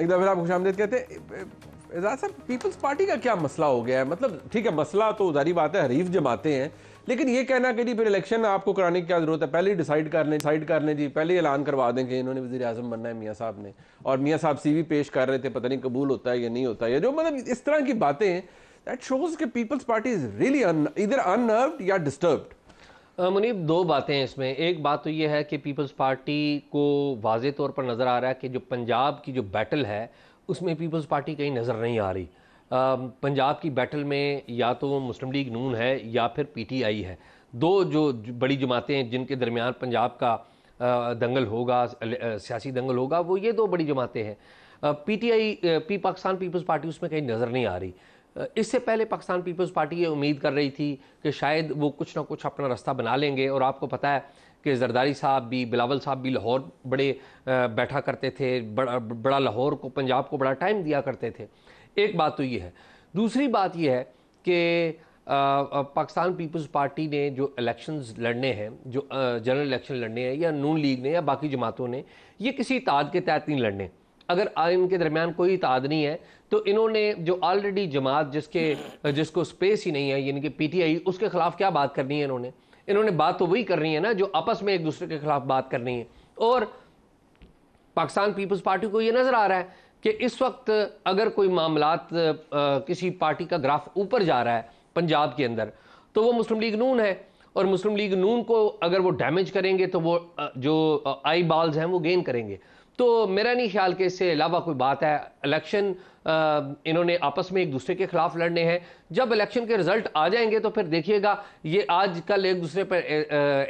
एक दफ़ा आप खुशामदीद कहते हैं एजाज साहब, पीपल्स पार्टी का क्या मसला हो गया है? मतलब ठीक है, मसला तो जारी बात है, हरीफ जमाते हैं, लेकिन ये कहना कि जी, फिर इलेक्शन आपको कराने की क्या ज़रूरत है? पहले ही डिसाइड कर लें डिसाइड कर लें जी, पहले ही ऐलान करवा दें कि इन्होंने वजी अजम बनना है, मियाँ साहब ने। और मियाँ साहब सीवी पेश कर रहे थे, पता नहीं कबूल होता है या नहीं होता है। जो मतलब इस तरह की बातें दैट शोज़ कि पीपल्स पार्टी इज़ रियली इधर अनर्व्ड या डिस्टर्ब्ड मुनीब, दो बातें हैं इसमें। एक बात तो ये है कि पीपल्स पार्टी को वाज तौर पर नज़र आ रहा है कि जो पंजाब की जो बैटल है, उसमें पीपल्स पार्टी कहीं नज़र नहीं आ रही। पंजाब की बैटल में या तो मुस्लिम लीग नून है या फिर पीटीआई है। दो जो बड़ी जमातें हैं जिनके दरमियान पंजाब का दंगल होगा सियासी दंगल होगा, वो ये दो बड़ी जमातें हैं। PTI P Pakistan peoples party उसमें कहीं नज़र नहीं आ रही। इससे पहले पाकिस्तान पीपल्स पार्टी ये उम्मीद कर रही थी कि शायद वो कुछ ना कुछ अपना रास्ता बना लेंगे। और आपको पता है कि जरदारी साहब भी, बिलावल साहब भी लाहौर बड़े बैठा करते थे, बड़ा बड़ा लाहौर को, पंजाब को बड़ा टाइम दिया करते थे। एक बात तो ये है। दूसरी बात यह है कि पाकिस्तान पीपल्स पार्टी ने जो इलेक्शंस लड़ने हैं, जो जनरल इलेक्शन लड़ने हैं, या नून लीग ने, या बाकी जमातों ने, ये किसी ताद के तहत नहीं लड़ने। अगर इनके दरमियान कोई ताद नहीं है तो इन्होंने जो ऑलरेडी जमात जिसके, जिसको स्पेस ही नहीं है यानी कि पीटीआई उसके खिलाफ क्या बात करनी है इन्होंने? इन्होंने बात तो वही करनी है ना, जो आपस में एक दूसरे के खिलाफ बात करनी है। और पाकिस्तान पीपल्स पार्टी को ये नज़र आ रहा है कि इस वक्त अगर कोई मामलात किसी पार्टी का ग्राफ ऊपर जा रहा है, पंजाब के अंदर तो वो मुस्लिम लीग नून है। और मुस्लिम लीग नून को अगर वो डैमेज करेंगे तो वो जो आई बॉल्स हैं, वो गेन करेंगे। तो मेरा नहीं ख्याल कि इससे अलावा कोई बात है। इलेक्शन इन्होंने आपस में एक दूसरे के खिलाफ लड़ने हैं। जब इलेक्शन के रिज़ल्ट आ जाएँगे तो फिर देखिएगा, ये आज कल एक दूसरे पर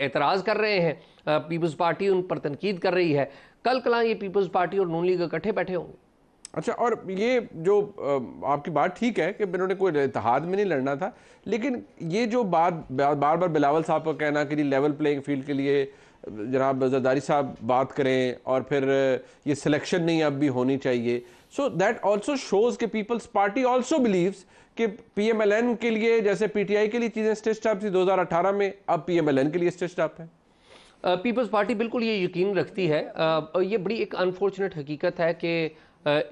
एतराज़ कर रहे हैं। पीपल्स पार्टी उन पर तनकीद कर रही है। कल कला ये पीपल्स पार्टी और नून लीग इकट्ठे बैठे होंगे। अच्छा और ये जो आपकी बात ठीक है कि इन्होंने कोई इतिहाद में नहीं लड़ना था, लेकिन ये जो बात बार बार बिलावल साहब का कहना कि लेवल प्लेइंग फ़ील्ड के लिए जनाब जरदारी साहब बात करें और फिर ये सिलेक्शन नहीं अब भी होनी चाहिए। सो दैट ऑल्सो शोज़ के पीपल्स पार्टी ऑल्सो बिलीव्स कि पीएमएलएन के लिए, जैसे पीटीआई के लिए चीज़ें स्टेस्ट अप थी 2018 में, अब पीएमएलएन के लिए स्टेस्ट अप है। पीपल्स पार्टी बिल्कुल ये यकीन रखती है। ये बड़ी एक अनफॉर्चुनेट हकीकत है कि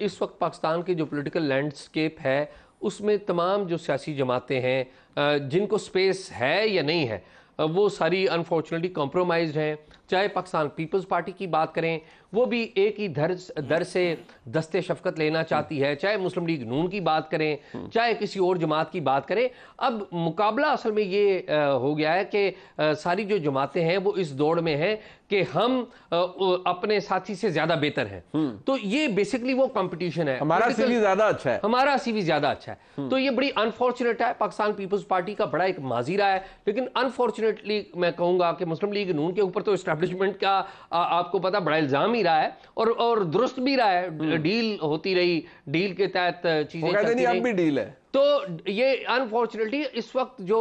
इस वक्त पाकिस्तान की जो पोलिटिकल लैंडस्केप है, उसमें तमाम जो सियासी जमातें हैं जिनको स्पेस है या नहीं है वो सारी अनफॉर्चुनेटली कॉम्प्रोमाइज हैं। चाहे पाकिस्तान पीपल्स पार्टी की बात करें वो भी एक ही दर दर से दस्ते शफकत लेना चाहती है। चाहे मुस्लिम लीग नून की बात करें चाहे किसी और जमात की बात करें अब मुकाबला असल में ये हो गया है कि सारी जो जमातें हैं वो इस दौड़ में हैं कि हम अपने साथी से ज़्यादा बेहतर हैं। हम्म। तो ये बेसिकली वो कंपटीशन है। हमारा सीवी ज़्यादा अच्छा है। हमारा सीवी ज़्यादा अच्छा है। हम्म। तो ये बड़ी अनफॉर्चुनेट है। पाकिस्तान पीपल्स पार्टी का बड़ा एक माजी रहा है। लेकिन अनफॉर्चुनेटली मैं कहूँगा कि मुस्लिम लीग नून के ऊपर तो इस्टेब्लिशमेंट का आ, आपको पता बड़ा इल्ज़ाम ही रहा है और और दुरुस्त भी रहा है। Deal hmm. होती रही डील के तहत चीज़ें नहीं अब भी डील है। तो ये अनफॉर्चुनेटली इस वक्त जो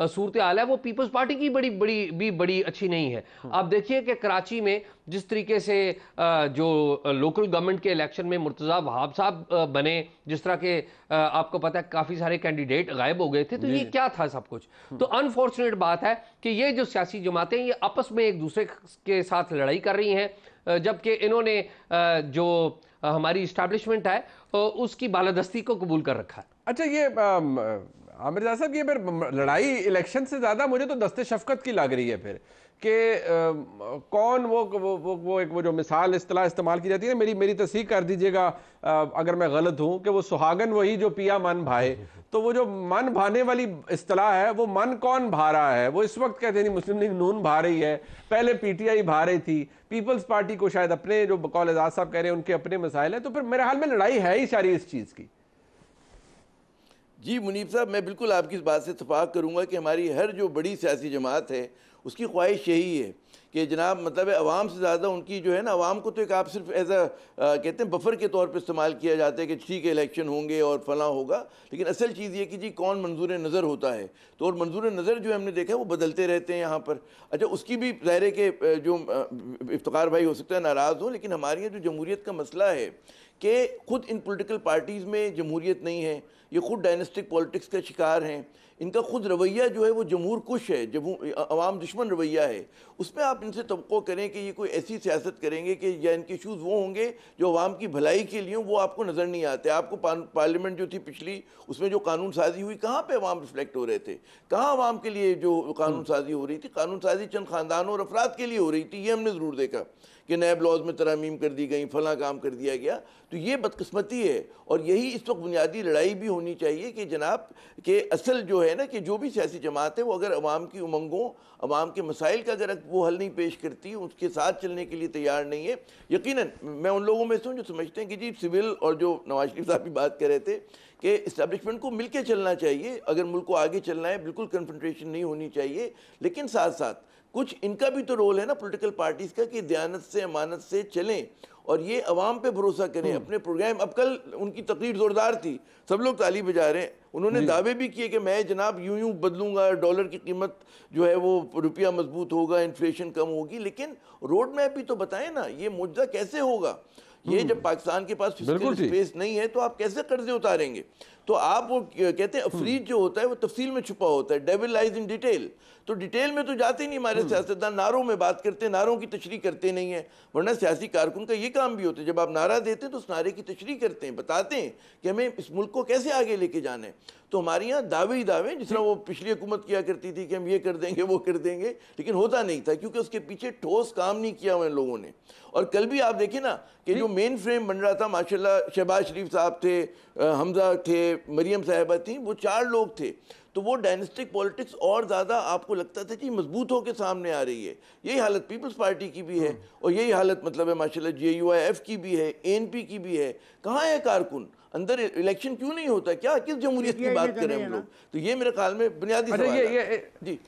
सूरत हाल है वो पीपल्स पार्टी की बड़ी बड़ी भी बड़ी अच्छी नहीं है हम्म। आप देखिए कि कराची में जिस तरीके से जो लोकल गवर्नमेंट के इलेक्शन में मुर्तज़ा वहाब साहब बने जिस तरह के आपको पता है काफ़ी सारे कैंडिडेट गायब हो गए थे तो ये क्या था सब कुछ हम्म। तो अनफॉर्चुनेट बात है कि ये जो सियासी जमातें ये आपस में एक दूसरे के साथ लड़ाई कर रही हैं जबकि इन्होंने जो हमारी इस्टेब्लिशमेंट है उसकी बालादस्ती को कबूल कर रखा है अच्छा ये आमिर साहब, ये फिर लड़ाई इलेक्शन से ज़्यादा मुझे तो दस्ते शफकत की लग रही है फिर कि कौन वो वो वो एक, वो जो मिसाल इतला इस्तेमाल की जाती है ना, मेरी मेरी तस्वीर कर दीजिएगा अगर मैं गलत हूँ कि वो सुहागन वही जो पिया मन भाए। तो वो जो मन भाने वाली इतलाह है, वो मन कौन भा रहा है? वो इस वक्त कहते नहीं, मुस्लिम लीग नून भा रही है। पहले पी टी आई भा रही थी। पीपल्स पार्टी को शायद अपने जो बकौल एजाज साहब कह रहे हैं, उनके अपने मसाइल हैं। तो फिर मेरे हाल में लड़ाई है ही सारी इस चीज़ की। जी, मुनीब साहब, मैं बिल्कुल आपकी इस बात से इतफाक़ करूँगा कि हमारी हर जो बड़ी सियासी जमात है, उसकी ख्वाहिश यही है कि जनाब मतलब आवाम से ज़्यादा उनकी जो है ना आवाम को तो एक आप सिर्फ़ एज अ, कहते हैं, बफर के तौर पर इस्तेमाल किया जाता है कि ठीक है, इलेक्शन होंगे और फला होगा, लेकिन असल चीज़ ये कि जी, कौन मंजूर नज़र होता है? तो और मंजूर नज़र जो हमने देखा है, वो बदलते रहते हैं यहाँ पर। अच्छा उसकी भी ज़ाहिर के जो इफ्तार भाई हो सकता है, नाराज़ हो, लेकिन हमारे यहाँ जो जमहूरीत का मसला है कि खुद इन पोलिटिकल पार्टीज़ में जमहूरीत नहीं है ये खुद डायनेस्टिक पॉलिटिक्स का शिकार हैं। इनका खुद रवैया जो है वो जमहूर कुश है जब अवाम दुश्मन रवैया है। उसमें आप इनसे तो करें कि ये कोई ऐसी सियासत करेंगे कि या इनके इशूज़ वो होंगे जो आवाम की भलाई के लिए वो आपको नज़र नहीं आते। आपको पार्लियामेंट जो थी पिछली उसमें जो कानून साजी हुई कहाँ पर अवाम रिफ्लेक्ट हो रहे थे? कहाँ आवाम के लिए जो कानून साजी हो रही थी? कानून साजी चंद ख़ानदानों और अफराद के लिए हो रही थी ये हमने ज़रूर देखा। कि नए लॉज में तरामीम कर दी गई, फला काम कर दिया गया। तो ये बदकस्मती है और यही इस वक्त बुनियादी लड़ाई भी होनी चाहिए कि जनाब, के असल जो है ना, कि जो भी सियासी जमात है, वो अगर अवाम की उमंगों, अवाम के मसाइल का अगर वो हल नहीं पेश करती, उसके साथ चलने के लिए तैयार नहीं है। यकीन मैं उन लोगों में से हूँ जो समझते हैं कि जी, सिविल और जो नवाज़ शरीफ साहब भी बात कर रहे थे कि इस्टेब्लिशमेंट को मिलकर चलना चाहिए। अगर मुल्क को आगे चलना है बिल्कुल कन्फ्रंट्रेशन नहीं होनी चाहिए। लेकिन साथ साथ कुछ इनका भी तो रोल है ना पॉलिटिकल पार्टीज़ का कि दयानत से अमानत से चलें और ये अवाम पे भरोसा करें। हम्म। अपने प्रोग्राम अब कल उनकी तकरीर ज़ोरदार थी। सब लोग ताली बजा रहे हैं। उन्होंने दावे भी किए कि मैं जनाब यूँ यूँ बदलूँगा डॉलर की कीमत जो है वो रुपया मज़बूत होगा इन्फ्लेशन कम होगी। लेकिन रोड मैप भी तो बताएँ ना ये मुद्दा कैसे होगा? ये हम्म। जब पाकिस्तान के पास फ़िज़िकल स्पेस नहीं है तो आप कैसे कर्जे उतारेंगे तो आप वो कहते हैं अफरीद जो होता है वो तफसील में छुपा होता है डेविल लाइज इन डिटेल तो डिटेल में तो जाते ही नहीं हमारे हम्म। सियासतदान नारों में बात करते हैं नारों की तशरी करते नहीं है वरना सियासी कारकुन का ये काम भी होता है जब आप नारा देते हैं तो उस नारे की तशरी करते हैं बताते हैं कि हमें इस मुल्क को कैसे आगे लेके जाना है। तो हमारे यहाँ दावे ही दावे जिस तरह वो पिछली हुकूमत किया करती थी कि हम ये कर देंगे वो कर देंगे लेकिन होता नहीं था क्योंकि उसके पीछे ठोस काम नहीं किया हुए लोगों ने। और कल भी आप देखिए ना कि जो। मेन फ्रेम बन रहा था माशाल्लाह शहबाज शरीफ साहब थे हमजा थे मरियम साहिबा थी वो चार लोग थे। तो वो डायनेस्टिक पॉलिटिक्स और ज़्यादा आपको लगता था कि मज़बूत होकर सामने आ रही है। यही हालत पीपल्स पार्टी की भी है हम्म। और यही हालत मतलब है माशाल्लाह जे यू आई एफ़ की भी है ए एन पी की भी है। कहाँ है कारकुन? अंदर इलेक्शन क्यों नहीं होता? क्या किस जमहूरियत की बात करें हम लोग? तो ये मेरे ख्याल में बुनियादी अच्छा जी।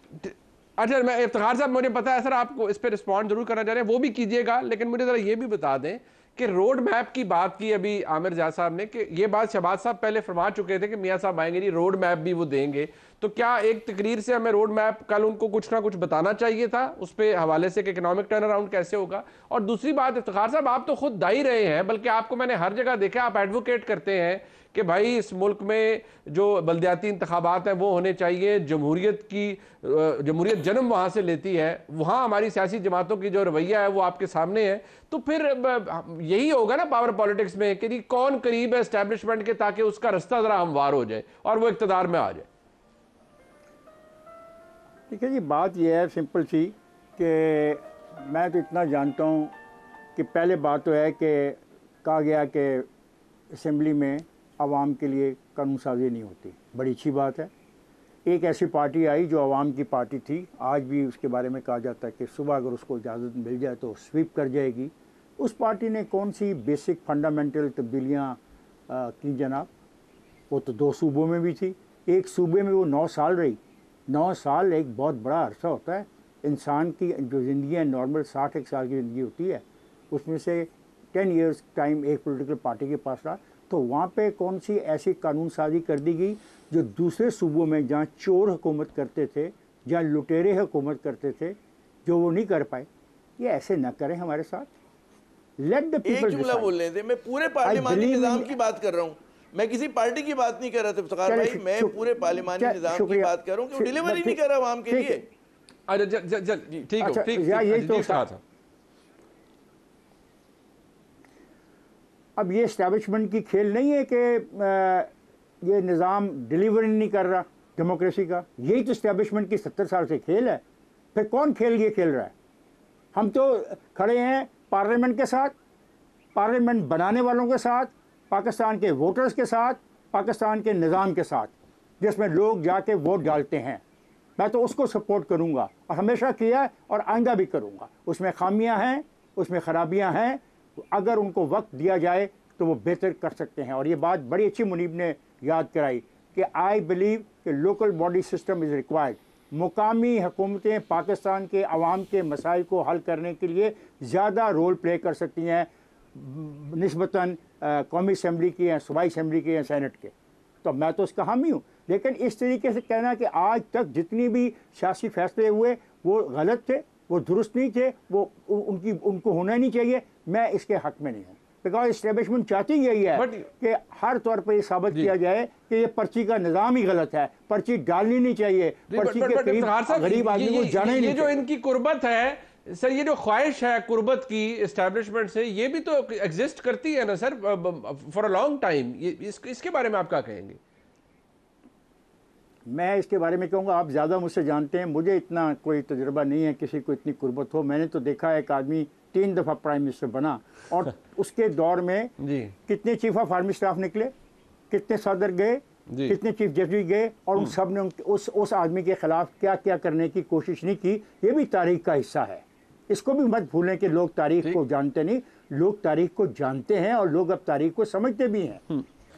अच्छा मैं इफ्तार साहब मुझे पता है सर आपको इस पर रिस्पॉन्ड ज़रूर करना चाह रहे हैं वो भी कीजिएगा लेकिन मुझे ज़रा ये भी बता दें कि रोड मैप की बात की अभी आमिर जा साहब ने कि ये बात शहबाज साहब पहले फरमा चुके थे कि मियाँ साहब आएँगे जी रोड मैप भी वो देंगे। तो क्या एक तकरीर से हमें रोड मैप कल उनको कुछ ना कुछ बताना चाहिए था? उस पर हवाले से इकोनॉमिक टर्न अराउंड कैसे होगा? और दूसरी बात इफ्तार साहब, आप तो खुद दाई रहे हैं, बल्कि आपको मैंने हर जगह देखा, आप एडवोकेट करते हैं कि भाई इस मुल्क में जो बलदियाती इंतबात हैं, वो होने चाहिए जमहूरीत की जमहूरियत जन्म वहाँ से लेती है, वहाँ हमारी सियासी जमातों की जो रवैया है, वो आपके सामने है। तो फिर यही होगा ना पावर पॉलिटिक्स में कि कौन करीब है इस्टेब्लिशमेंट के, ताकि उसका रास्ता ज़रा हमवार हो जाए, और वो इकतदार में आ जाए। है जी, बात यह है सिंपल सी कि मैं तो इतना जानता हूँ कि पहले बात तो है कि कहा गया कि असम्बली में आवाम के लिए कानून साजी नहीं होती। बड़ी अच्छी बात है। एक ऐसी पार्टी आई जो आवाम की पार्टी थी। आज भी उसके बारे में कहा जाता है कि सुबह अगर उसको इजाज़त मिल जाए तो स्वीप कर जाएगी। उस पार्टी ने कौन सी बेसिक फंडामेंटल तब्दीलियाँ की जनाब? वो तो दो सूबों में भी थी। एक सूबे में वो नौ साल रही। नौ साल एक बहुत बड़ा अरसा होता है। इंसान की जो ज़िंदगी है नॉर्मल साठ एक साल की ज़िंदगी होती है उसमें से टेन ईयर्स टाइम एक पोलिटिकल पार्टी के पास रहा। तो वहाँ पे कौन सी ऐसी कानून साजी कर दी गई जो दूसरे सूबों में जहाँ चोर हुकूमत करते थे जहाँ लुटेरे हुकूमत करते थे जो वो नहीं कर पाए? ये ऐसे ना करें हमारे साथ। लेट द पीपल बोल रहे थे मैं पूरे पार्लियामानी निज़ाम की बात कर रहा हूँ। मैं किसी पार्टी की बात नहीं कर रहा था इफ्तार भाई मैं पूरे पार्लियामानी निज़ाम की बात कर रहा हूँ कि डिलीवरी नहीं कर रहा आवाम के लिए। अच्छा ठीक है ठीक यही तो अब ये इस्टेबलिशमेंट की खेल नहीं है कि ये निज़ाम डिलीवर नहीं कर रहा डेमोक्रेसी का। यही तो इस्टेबलिशमेंट की सत्तर साल से खेल है। फिर कौन खेल ये खेल रहा है? हम तो खड़े हैं पार्लियामेंट के साथ पार्लियामेंट बनाने वालों के साथ पाकिस्तान के वोटर्स के साथ, पाकिस्तान के निज़ाम के साथ, जिसमें लोग जाके वोट डालते हैं। मैं तो उसको सपोर्ट करूँगा और हमेशा किया है और आइंदा भी करूँगा। उसमें खामियाँ हैं, उसमें ख़राबियाँ हैं। अगर उनको वक्त दिया जाए तो वो बेहतर कर सकते हैं। और ये बात बड़ी अच्छी मुनीब ने याद कराई कि आई बिलीव कि local body system is required मुकामी हुकूमतें पाकिस्तान के आवाम के मसाइल को हल करने के लिए ज़्यादा रोल प्ले कर सकती हैं। नस्बता कौमी असम्बली की या सूबाई असम्बली के या सैनट के। तो मैं तो उसका हामी हूँ। लेकिन इस तरीके से कहना कि आज तक जितनी भी सियासी फैसले हुए वो गलत थे वो दुरुस्त नहीं थे वो उनकी उनको होना नहीं चाहिए। मैं इसके हक में नहीं हूँ। बिकॉज़ इस्टेब्लिशमेंट चाहती यही है But- कि हर तौर पर ये साबित किया जाए कि ये पर्ची का निज़ाम ही गलत है। पर्ची डालनी नहीं चाहिए। पर्ची के गरीब आदमी को जाना ही नहीं जो इनकी कुर्बत है सर ये जो ख्वाहिश है कुर्बत की एस्टेब्लिशमेंट से ये भी तो एग्जिस्ट करती है ना sir for a long time ये इस, इसके बारे में आप क्या कहेंगे? मैं इसके बारे में कहूँगा आप ज़्यादा मुझसे जानते हैं मुझे इतना कोई तजुर्बा नहीं है किसी को इतनी कुर्बत हो। मैंने तो देखा है एक आदमी तीन दफ़ा प्राइम मिनिस्टर बना और उसके दौर में जी। कितने चीफ ऑफ़ आर्मी स्टाफ निकले कितने सदर गए कितने चीफ जस्टिस गए और उन सबने उस उस आदमी के खिलाफ क्या क्या करने की कोशिश नहीं की ये भी तारीख का हिस्सा है। इसको भी मत भूलें कि लोग तारीख को जानते नहीं। लोग तारीख को जानते हैं और लोग अब तारीख को समझते भी हैं।